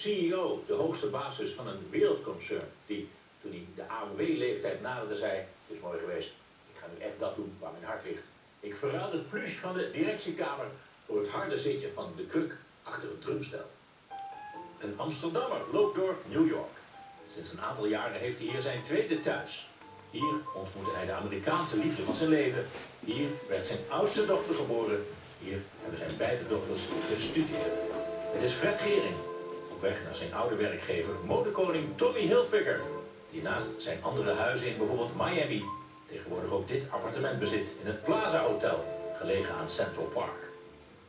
CEO, de hoogste basis van een wereldconcern, die toen hij de AOW-leeftijd naderde zei, het is mooi geweest, ik ga nu echt dat doen waar mijn hart ligt. Ik verruil het pluche van de directiekamer voor het harde zitje van de kruk achter het drumstel. Een Amsterdammer loopt door New York. Sinds een aantal jaren heeft hij hier zijn tweede thuis. Hier ontmoette hij de Amerikaanse liefde van zijn leven. Hier werd zijn oudste dochter geboren. Hier hebben zijn beide dochters gestudeerd. Het is Fred Gering, weg naar zijn oude werkgever, modekoning Tommy Hilfiger, die naast zijn andere huizen in bijvoorbeeld Miami tegenwoordig ook dit appartement bezit in het Plaza Hotel, gelegen aan Central Park.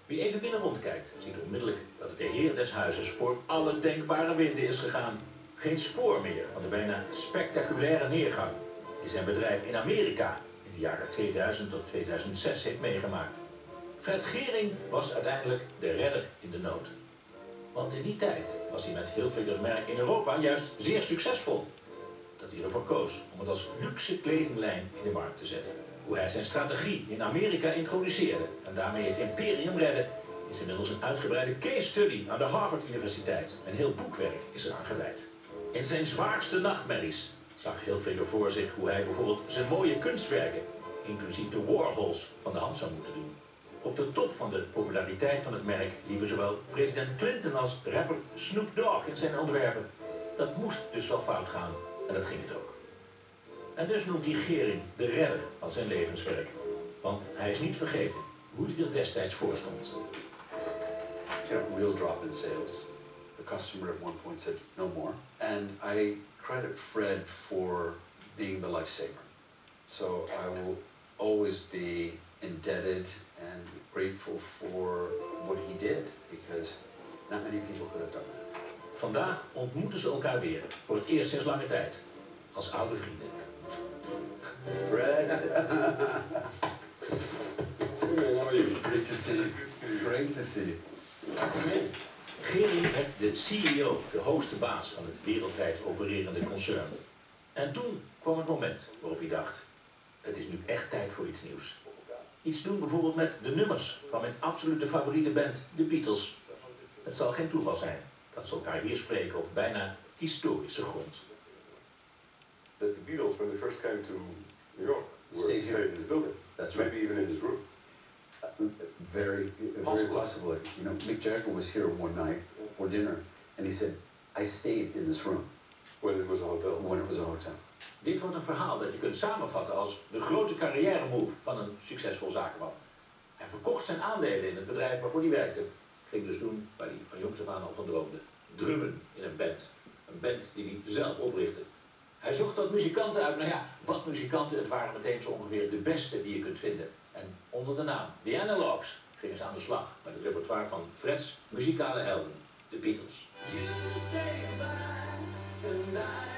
Wie even binnen rondkijkt, ziet onmiddellijk dat het de heer des huizes voor alle denkbare winden is gegaan. Geen spoor meer van de bijna spectaculaire neergang die zijn bedrijf in Amerika in de jaren 2000 tot 2006 heeft meegemaakt. Fred Gering was uiteindelijk de redder in de nood. Want in die tijd was hij met Hilfigers merk in Europa juist zeer succesvol. Dat hij ervoor koos om het als luxe kledinglijn in de markt te zetten. Hoe hij zijn strategie in Amerika introduceerde en daarmee het imperium redde, is inmiddels een uitgebreide case study aan de Harvard Universiteit. Een heel boekwerk is eraan gewijd. In zijn zwaarste nachtmerries zag Hilfiger voor zich hoe hij bijvoorbeeld zijn mooie kunstwerken, inclusief de Warhols, van de hand zou moeten doen. Op de top van de populariteit van het merk liepen zowel president Clinton als rapper Snoop Dogg in zijn ontwerpen. Dat moest dus wel fout gaan en dat ging het ook. En dus noemt hij Gering de redder van zijn levenswerk. Want hij is niet vergeten hoe hij er destijds voor stond. Real drop in sales. The customer at one point said no more. And I credit Fred for being the lifesaver. So I will always be indebted and grateful for what he did because not many people could have done that. Vandaag ontmoeten ze elkaar weer, voor het eerst sinds lange tijd, als oude vrienden. Fred. Great to see you. Great to see you. Gering werd de CEO, de hoogste baas van het wereldwijd opererende concern. En toen kwam het moment waarop hij dacht, het is nu echt tijd voor iets nieuws. Iets doen bijvoorbeeld met de nummers van mijn absolute favoriete band, de Beatles. Het zal geen toeval zijn dat ze elkaar hier spreken op bijna historische grond. that the Beatles, when they first came to New York, were Stayed in this building. That's Maybe even in this room. Very, very Possibly. possibly. You know, Mick Jagger was here one night for dinner, and he said, "I stayed in this room When it was a hotel. when it was a hotel." Dit wordt een verhaal dat je kunt samenvatten als de grote carrière move van een succesvol zakenman. Hij verkocht zijn aandelen in het bedrijf waarvoor hij werkte. Ging dus doen waar hij van jongs af aan al van droomde. Drummen in een band. Een band die hij zelf oprichtte. Hij zocht wat muzikanten uit. Nou ja, wat muzikanten. Het waren meteen zo ongeveer de beste die je kunt vinden. En onder de naam The Analogs gingen ze aan de slag met het repertoire van Freds muzikale helden, de Beatles. Ja,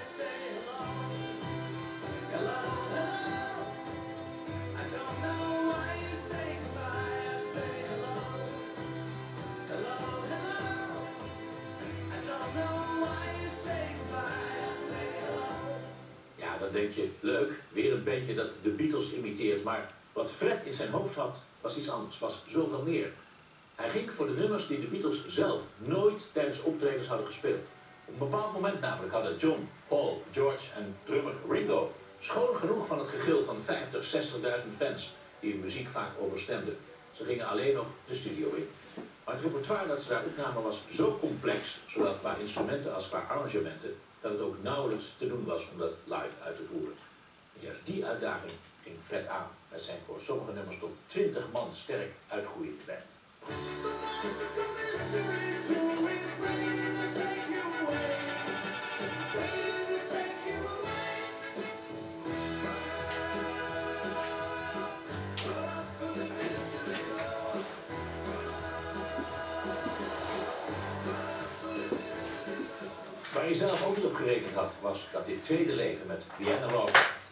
dan denk je, leuk, weer een bandje dat de Beatles imiteert. Maar wat Fred in zijn hoofd had, was iets anders, was zoveel meer. Hij ging voor de nummers die de Beatles zelf nooit tijdens optredens hadden gespeeld. Op een bepaald moment namelijk hadden John, Paul, George en drummer Ringo schoon genoeg van het gegil van 50, 60.000 fans die hun muziek vaak overstemden. Ze gingen alleen nog de studio in. Maar het repertoire dat ze daar opnamen was zo complex, zowel qua instrumenten als qua arrangementen, dat het ook nauwelijks te doen was om dat live uit te voeren. En juist die uitdaging ging Fred aan met zijn voor sommige nummers tot 20 man sterk uitgroeiende band. Hij zelf ook niet op gerekend had, was dat dit tweede leven met The Analog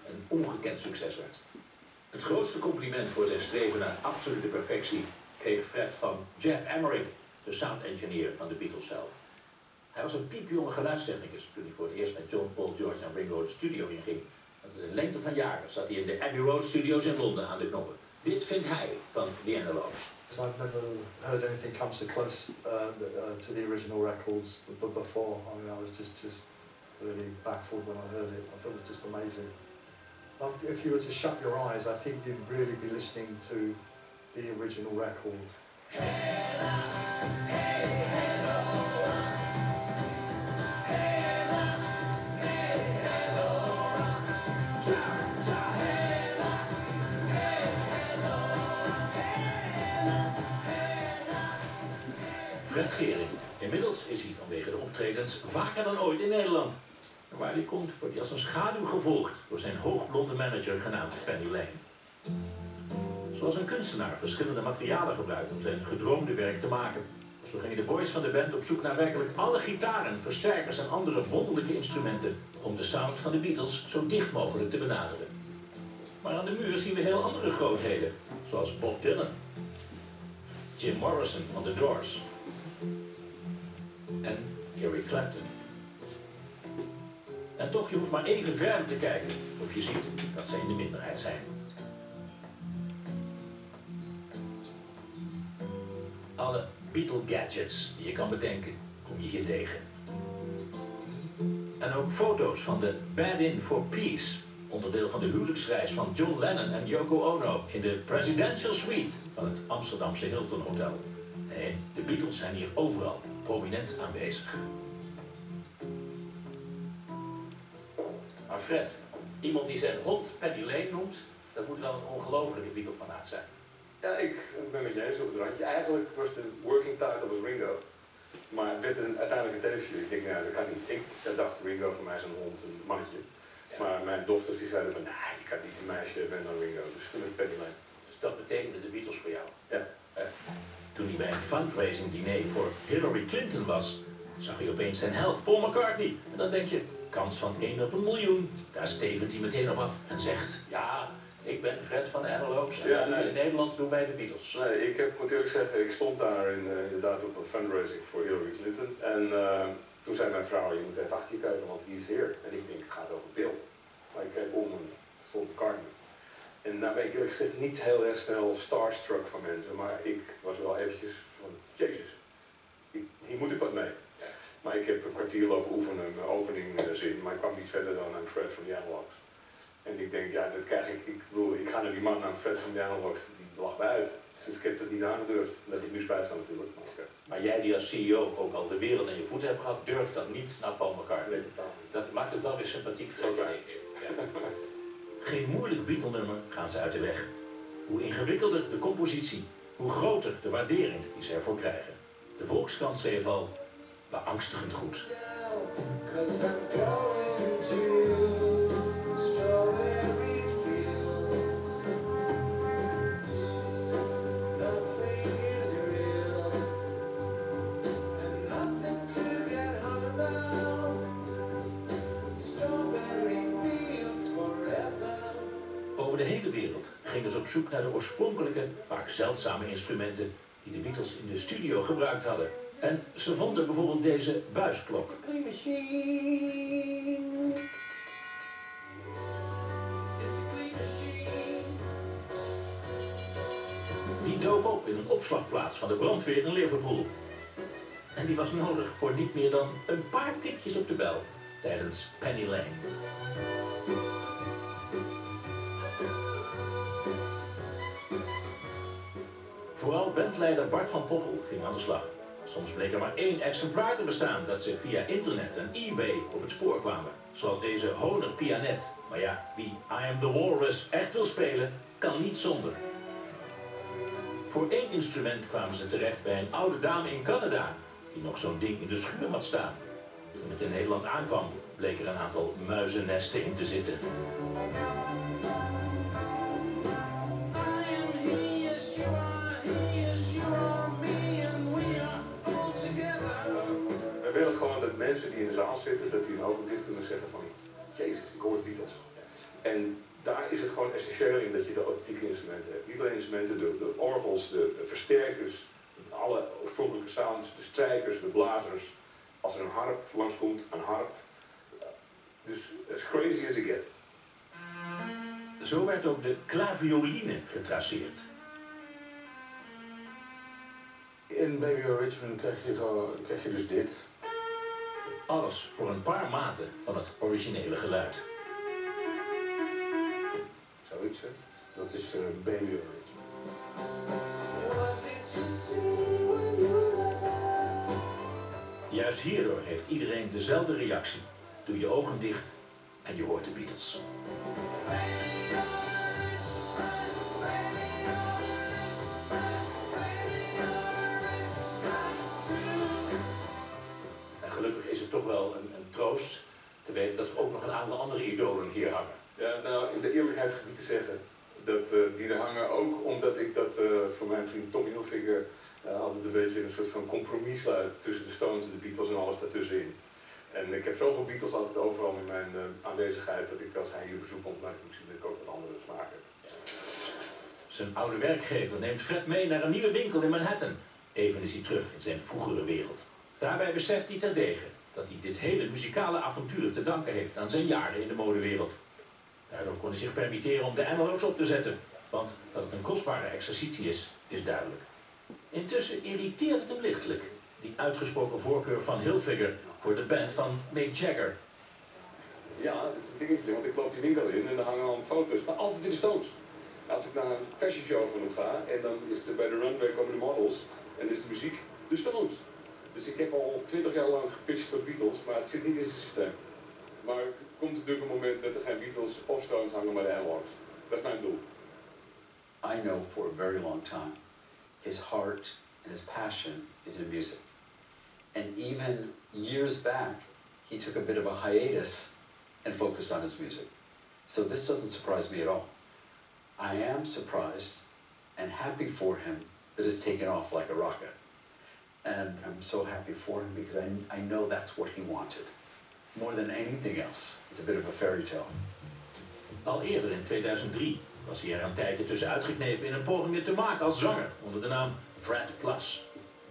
een ongekend succes werd. Het grootste compliment voor zijn streven naar absolute perfectie kreeg Fred van Jeff Emmerich, de sound engineer van de Beatles zelf. Hij was een piepjonge geluidstechnicus toen hij voor het eerst met John, Paul, George en Ringo de studio inging. Dat was in lengte van jaren zat hij in de Abbey Road Studios in Londen aan de knoppen. Dit vindt hij van The Analogs. I've never heard anything come so close uh, uh, to the original records but before. I mean, I was just, just really baffled when I heard it. I thought it was just amazing. If you were to shut your eyes, I think you'd really be listening to the original record. Fred. Inmiddels is hij vanwege de optredens vaker dan ooit in Nederland. En waar hij komt, wordt hij als een schaduw gevolgd door zijn hoogblonde manager genaamd Penny Lane. Zoals een kunstenaar verschillende materialen gebruikt om zijn gedroomde werk te maken. Zo gingen de boys van de band op zoek naar werkelijk alle gitaren, versterkers en andere wonderlijke instrumenten om de sound van de Beatles zo dicht mogelijk te benaderen. Maar aan de muur zien we heel andere grootheden, zoals Bob Dylan, Jim Morrison van The Doors en Gary Clapton. En toch, je hoeft maar even verder te kijken of je ziet dat ze in de minderheid zijn. Alle Beatle gadgets die je kan bedenken, kom je hier tegen. En ook foto's van de Bad In for Peace, onderdeel van de huwelijksreis van John Lennon en Yoko Ono in de Presidential Suite van het Amsterdamse Hilton Hotel. Nee, de Beatles zijn hier overal prominent aanwezig. Maar Fred, iemand die zijn hond Penny Lane noemt, dat moet wel een ongelofelijke Beatle-fanaat zijn. Ja, ik ben met je eens op het randje. Eigenlijk was de working title was Ringo. Maar het werd een, uiteindelijk een televisief. Ik denk, nou, dat kan niet. Ik dacht, Ringo voor mij is een hond, een mannetje. Maar mijn dochters die zeiden van, nee, je kan niet een meisje hebben dan Ringo. Dus toen ik Penny Lane. Dus dat betekende de Beatles voor jou? Ja. Toen hij bij een fundraising diner voor Hillary Clinton was, zag hij opeens zijn held Paul McCartney. En dan denk je, kans van 1 op een miljoen. Daar stevend hij meteen op af en zegt, ja, ik ben Fred van de Analogues en Ja, nee. in Nederland doen wij de Beatles. Nee, ik heb, moet eerlijk zeggen, ik stond daar in, eh, inderdaad op een fundraising voor Hillary Clinton. En eh, toen zei mijn vrouw, je moet even achter je kijken, want die is hier. En ik denk, het gaat over Bill. Maar ik keek om en stond McCartney. En nou ben ik eerlijk gezegd niet heel erg snel starstruck van mensen, maar ik was wel eventjes van, jezus, ik, hier moet ik wat mee. Ja. Maar ik heb een kwartier lopen oefenen, mijn opening eh, zin, maar ik kwam niet verder dan aan Fred van the Analogs. En ik denk, ja, dat krijg ik, ik bedoel, ik ga naar die man, naar Fred van the Analogs, die lag mij uit. Dus ik heb het niet aangedurfd. Dat ik nu spijt van natuurlijk. Maar. Maar jij die als CEO ook al de wereld aan je voeten hebt gehad, durft dat niet naar Paul McCartney. Nee. Dat maakt het wel weer sympathiek Fred. Ja. Geen moeilijk Beatle-nummer gaan ze uit de weg. Hoe ingewikkelder de compositie, hoe groter de waardering die ze ervoor krijgen. De Volkskrant schreef al, beangstigend goed. Zoek naar de oorspronkelijke, vaak zeldzame instrumenten die de Beatles in de studio gebruikt hadden. En ze vonden bijvoorbeeld deze buisklok. Die dook op in een opslagplaats van de brandweer in Liverpool. En die was nodig voor niet meer dan een paar tikjes op de bel tijdens Penny Lane. Vooral bandleider Bart van Poppel ging aan de slag. Soms bleek er maar één exemplaar te bestaan dat ze via internet en eBay op het spoor kwamen. Zoals deze Honer Pianet. Maar ja, wie I Am The Walrus echt wil spelen, kan niet zonder. Voor één instrument kwamen ze terecht bij een oude dame in Canada, die nog zo'n ding in de schuur had staan. Toen het in Nederland aankwam, bleek er een aantal muizennesten in te zitten. Mensen die in de zaal zitten, dat die hun ogen dicht kunnen zeggen van, jezus, ik hoor de Beatles. En daar is het gewoon essentieel in dat je de authentieke instrumenten hebt. Niet alleen instrumenten, de, de orgels, de, de versterkers, alle oorspronkelijke sounds, de strijkers, de blazers. Als er een harp langskomt, een harp. Dus as crazy as it gets. Zo werd ook de clavioline getraceerd. In Baby Richmond krijg je, gewoon, krijg je dus dit. Alles voor een paar maten van het originele geluid. Zoiets, hè? Dat is eh, Baby O Richmond. What did you see when you left? Juist hierdoor heeft iedereen dezelfde reactie. Doe je ogen dicht en je hoort de Beatles. Te weten dat er ook nog een aantal andere idolen hier hangen. Ja, nou, in de eerlijkheid gebied te zeggen dat eh, die er hangen ook omdat ik dat eh, voor mijn vriend Tommy Hilfiger eh, altijd een beetje een soort van compromis sluit tussen de Stones de Beatles en alles daartussenin. En ik heb zoveel Beatles altijd overal in mijn aanwezigheid dat ik als hij hier bezoek komt, maar misschien dat ik ook wat andere smaak heb. Zijn oude werkgever neemt Fred mee naar een nieuwe winkel in Manhattan. Even is hij terug in zijn vroegere wereld. Daarbij beseft hij terdege dat hij dit hele muzikale avontuur te danken heeft aan zijn jaren in de modewereld. Daardoor kon hij zich permitteren om de analogs op te zetten. Want dat het een kostbare exercitie is, is duidelijk. Intussen irriteert het hem lichtelijk. Die uitgesproken voorkeur van Hilfiger voor de band van Mick Jagger. Ja, dat is een dingetje, want ik loop die winkel in en daar hangen al foto's, maar altijd in de Stones. Als ik naar een fashion show van hem ga en dan is er bij de runway komen de models en is de muziek de Stones. Dus ik heb al twintig jaar lang gepitcht voor Beatles, maar het zit niet in zijn systeem. Maar er komt natuurlijk een moment dat er geen Beatles of Stones hangen, maar de. Dat is mijn doel. I know for a very long time his heart and his passion is in music. And even years back, he took a bit of a hiatus and focused on his music. So this doesn't surprise me at all. I am surprised and happy for him that it's taken off like a rocket. And I'm so happy for him because I, I know that's what he wanted. More than anything else, it's a bit of a fairy tale. Al eerder in 2003 was hij er een tijdje tussen uitgeknepen in een poging te maken als zanger onder de naam Fred Plus.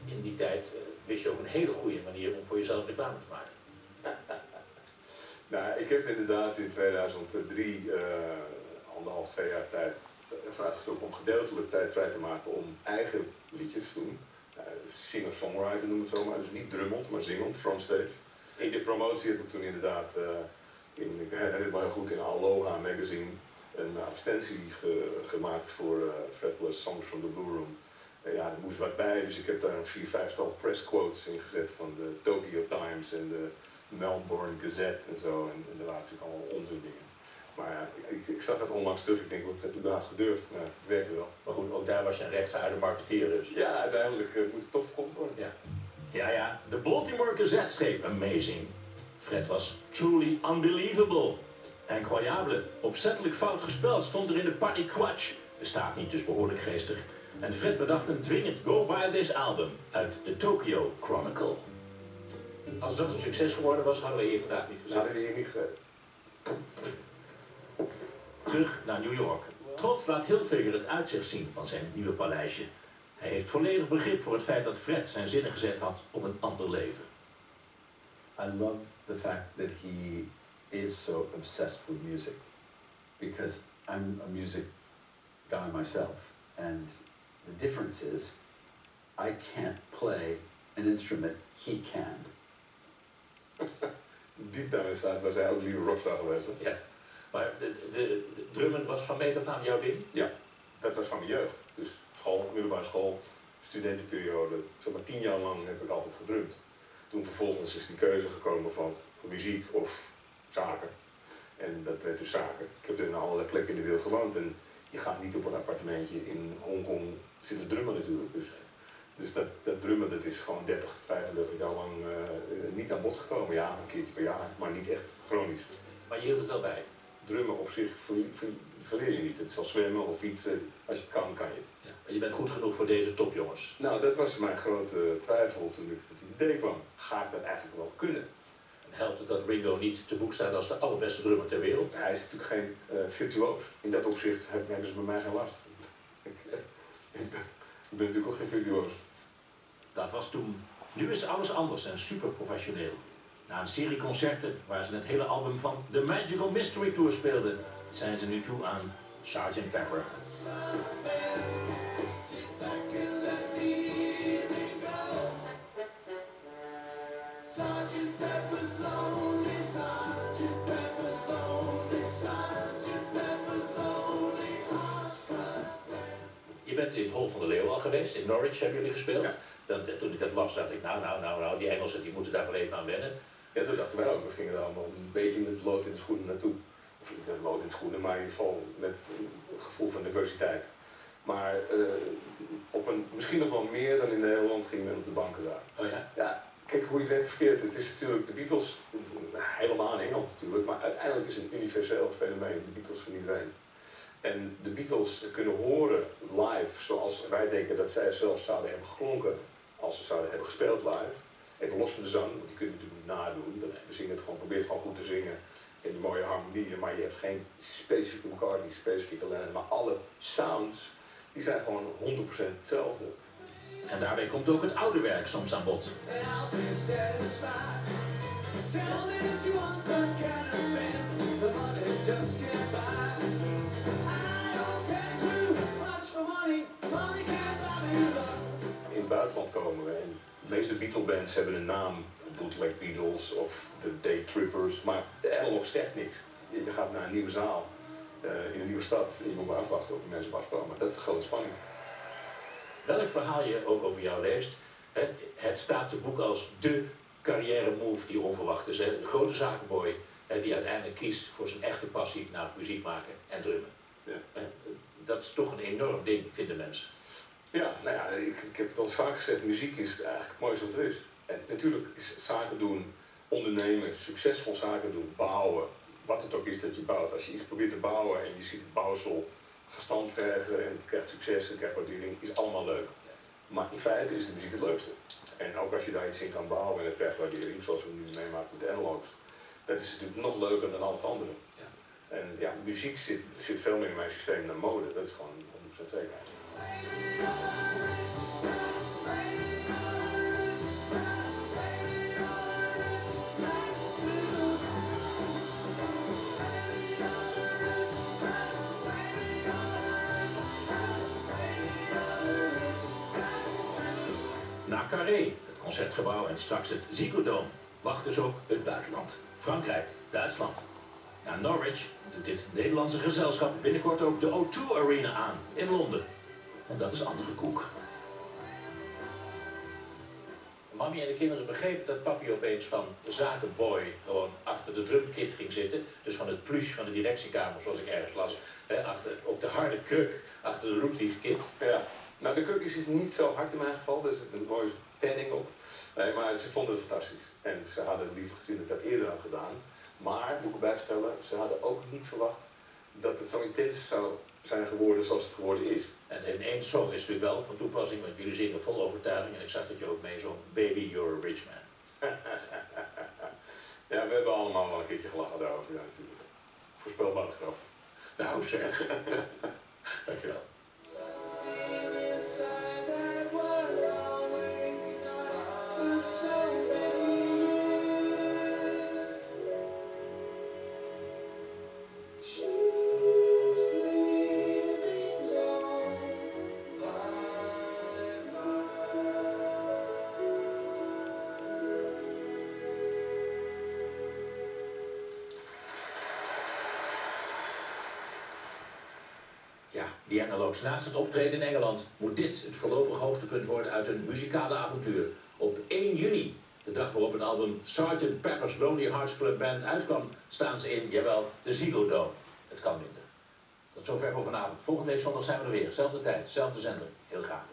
In die tijd eh, wist je ook een hele goede manier om voor jezelf reclame te maken. Nou, ik heb inderdaad in 2003, eh, anderhalf, twee jaar tijd, ervoor uitgestoken om gedeeltelijk tijd vrij te maken om eigen liedjes te doen. Uh, Singer-songwriter noem het zo maar, dus niet drummend, maar zingend, frontstage. In de promotie heb ik toen inderdaad, eh, in, ik herinner het me goed, in Aloha magazine een advertentie ge- gemaakt voor Fred Plus Songs from the Blue Room. Eh, ja, er moest wat bij, dus ik heb daar een vier, vijftal press quotes in gezet van de Tokyo Times en de Melbourne Gazette en zo. En, en er waren natuurlijk allemaal onzin dingen. Maar ja, ik, ik zag het onlangs terug, ik denk, wat heb ik inderdaad gedurfd? Maar het werkte wel. Maar goed, ook daar was je een rechtsgehouden marketeer dus. Ja, uiteindelijk eh, moet het toch verkocht worden. Ja. Ja, ja, de Baltimore Gazette schreef amazing. Fred was truly unbelievable. Incroyable, opzettelijk fout gespeld, stond er in de Party Quatch. Bestaat niet, dus behoorlijk geestig. En Fred bedacht een dwingend Go Buy This album uit de Tokyo Chronicle. Als dat een succes geworden was, hadden we hier vandaag niet Nou, gezien. heb je hier niet gegeven. Terug naar New York. Trots laat Hilfiger het uitzicht zien van zijn nieuwe paleisje. Hij heeft volledig begrip voor het feit dat Fred zijn zinnen gezet had op een ander leven. I love the fact that he is so obsessed with music because I'm a music guy myself. And the difference is I can't play an instrument he can. Diep daarin staat, waar zij ook liever rockstar geweest. Ja, maar de, de, de drummen was van meet af aan jouw ding? Ja, dat was van mijn jeugd. Dus school, middelbare school, studentenperiode. Zeg maar tien jaar lang heb ik altijd gedrumd. Toen vervolgens is die keuze gekomen van muziek of zaken. En dat werd dus zaken. Ik heb in allerlei plekken in de wereld gewoond. En je gaat niet op een appartementje in Hongkong zitten drummen natuurlijk. Dus, dus dat, dat drummen dat is gewoon 30, 35 jaar lang eh, niet aan bod gekomen. Ja, een keertje per jaar, maar niet echt chronisch. Maar je hield het wel bij. Drummen op zich ver- ver- verleer je niet. Het is al zwemmen of fietsen. Als je het kan, kan je het. Ja, maar je bent goed genoeg voor deze topjongens. Nou, dat was mijn grote twijfel toen ik met het idee kwam. Ga ik dat eigenlijk wel kunnen? En helpt het dat Ringo niet te boek staat als de allerbeste drummer ter wereld? Hij is natuurlijk geen eh virtuoos. In dat opzicht heb- hebben ze bij mij geen last. ik, ik ben ik ben natuurlijk ook geen virtuoos. Dat was toen. Nu is alles anders en super professioneel. Na een serie concerten waar ze het hele album van The Magical Mystery Tour speelden, zijn ze nu toe aan Sgt. Pepper. Je bent in het Hol van de Leeuw al geweest, in Norwich hebben jullie gespeeld. Eh, toen ik dat las, dacht ik, nou, nou, nou, nou, die Engelsen die moeten daar wel even aan wennen. Ja, dat dachten wij ook. We gingen daar allemaal een beetje met het lood in de schoenen naartoe. Of niet met het lood in de schoenen, maar in ieder geval met een gevoel van diversiteit. Maar eh, op een, misschien nog wel meer dan in Nederland gingen men op de banken daar. Oh ja? Ja, kijk hoe je het verkeerd. Het is natuurlijk de Beatles, helemaal in Engeland natuurlijk, maar uiteindelijk is het een universeel fenomeen, de Beatles van iedereen. En de Beatles kunnen horen live zoals wij denken dat zij zelf zouden hebben geklonken als ze zouden hebben gespeeld live. Even los van de zang, want die kun je natuurlijk niet nadoen. Dat, we zingen het gewoon, probeer het gewoon goed te zingen in de mooie harmonieën, maar je hebt geen specifieke McCartney, specifieke Lennon, maar alle sounds, die zijn gewoon 100% hetzelfde. En daarbij komt ook het oude werk soms aan bod. And I'll be satisfied. Tell me that you want that kind of fence. The money just can't buy. I don't care too much for money. Money can't buy me love. In het buitenland komen we en de meeste Beatle-bands hebben een naam, Bootleg Beatles of de Day Trippers, maar de analog zegt niks. Je gaat naar een nieuwe zaal eh, in een nieuwe stad en je moet maar afwachten of er mensen op afkomen. Dat is de grote spanning. Welk verhaal je ook over jou leest, hè, het staat te boek als de carrière move die onverwacht is. Hè. Een grote zakenboy hè, die uiteindelijk kiest voor zijn echte passie naar muziek maken en drummen. Ja. Dat is toch een enorm ding, vinden mensen. Ja, nou ja, ik, ik heb het al eens vaak gezegd, muziek is eigenlijk het mooiste wat er is. En natuurlijk is zaken doen, ondernemen, succesvol zaken doen, bouwen, wat het ook is dat je bouwt. Als je iets probeert te bouwen en je ziet het bouwsel gestand krijgen en het krijgt succes, het krijgt waardering, is allemaal leuk. Maar in feite is de muziek het leukste. En ook als je daar iets in kan bouwen en het krijgt waardering, zoals we nu meemaken met de analogs, dat is natuurlijk nog leuker dan al het andere. Ja. En ja, muziek zit, zit veel meer in mijn systeem dan mode, dat is gewoon 100% zeker. Na Carré, het concertgebouw en straks het Ziggo wacht dus ook het buitenland. Frankrijk, Duitsland. Na Norwich doet dit Nederlandse gezelschap binnenkort ook de O2 Arena aan in Londen. En dat is andere koek. Mami en de kinderen begrepen dat papi opeens van zakenboy gewoon achter de drumkit ging zitten. Dus van het plush van de directiekamer, zoals ik ergens las. Hè, achter, op de harde kruk, achter de Ludwig kit. Ja, nou de cookie zit niet zo hard in mijn geval, er zit een mooie padding op. Nee, maar ze vonden het fantastisch. En ze hadden liever gezien dat ik dat eerder had gedaan. Maar, moet ik erbij vertellen, ze hadden ook niet verwacht dat het zo intens zou zijn geworden zoals het geworden is. En in één song is natuurlijk wel van toepassing, want jullie zingen vol overtuiging. En ik zag dat je ook mee zong, Baby, You're a Rich Man. Ja, we hebben allemaal wel een keertje gelachen daarover, ja natuurlijk. Voorspelbare grap. Nou zeg. Dankjewel. Ja, die analogs. Naast het optreden in Engeland moet dit het voorlopig hoogtepunt worden uit hun muzikale avontuur. Op 1 juni, de dag waarop het album Sgt. Pepper's Lonely Hearts Club Band uitkwam, staan ze in, jawel, de Ziggo Dome. Het kan minder. Tot zover voor vanavond. Volgende week zondag zijn we er weer. Zelfde tijd, zelfde zender. Heel graag.